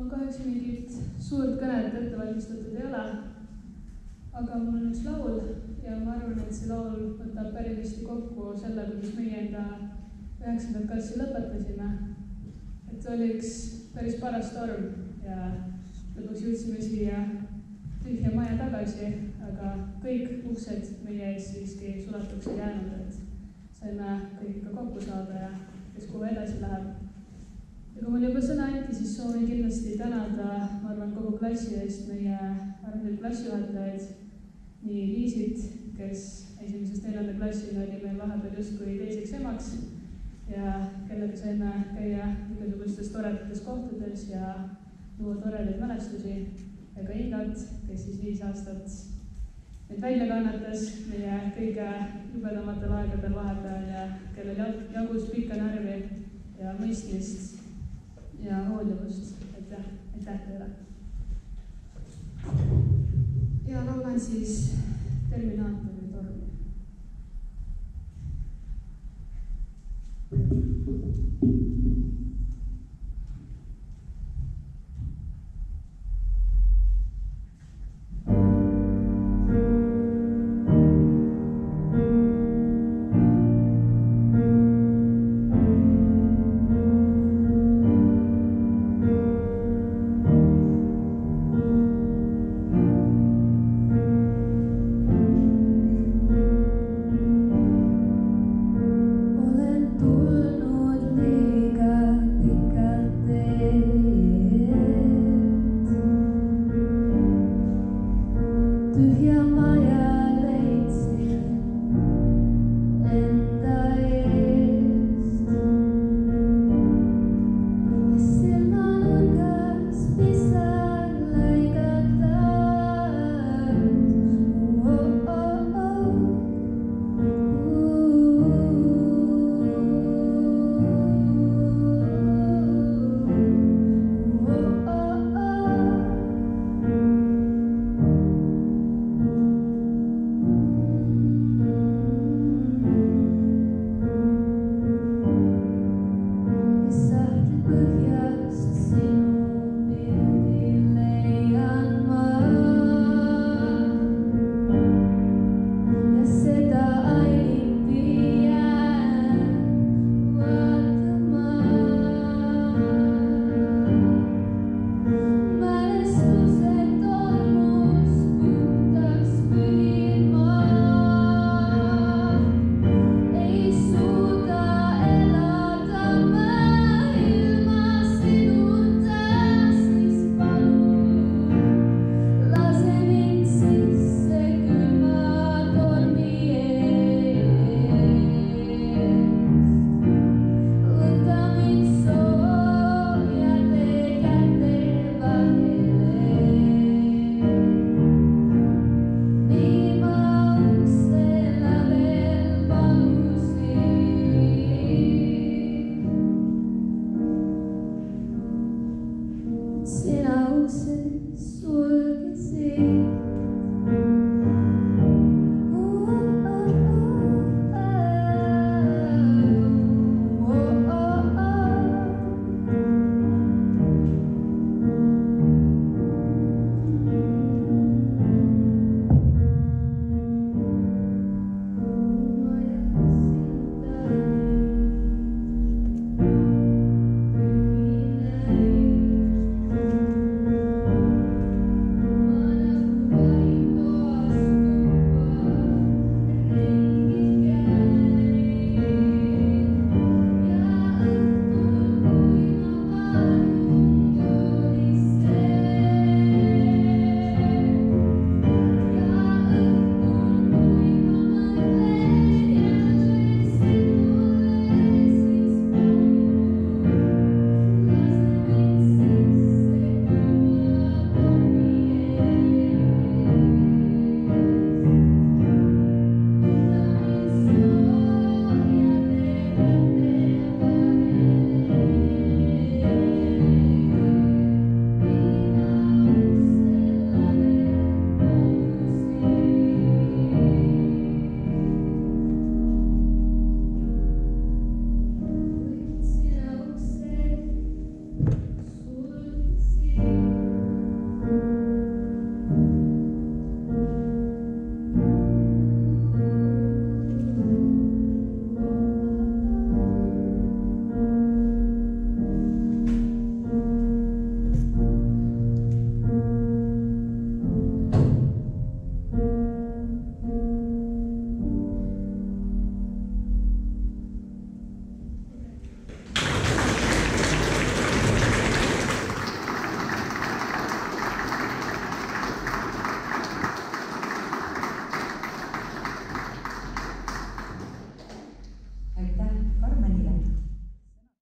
mul kahjuks mingit suurt kõnet ette valmistatud ei ole. aga mul on üks laul ja ma arvan, et see laul võtab päris hästi kokku selle, kuidas meie enda üheksandat klassi lõpetasime. et oli üks päris paras torm ja lõpuks jõudsime siia tühja maja tagasi, aga kõik uksed meie ees siiski sulatuks ei jäänud, et saime kõik ka kokku saada ja kes kuhu edasi läheb ja kui mul juba sõna anti, siis soovin kindlasti tänada, ma arvan, kogu klassi eest meie armsaid klassijuhatajaid, nii Liisit, kes esimesest neljanda klassini oli meil vahepeal justkui teiseks emaks ja kellega saime käia igasugustes toredates kohtades ja luua toredaid mälestusi. Ja ka Ingat, kes siis viis aastat meid välja kannatas meie kõige jubedamatel aegadel vahepeal ja kellel jagus pikka närvi ja mõistmist och lust. Et cetera. Ja ollaan siis Terminaattoritorni. Thank you.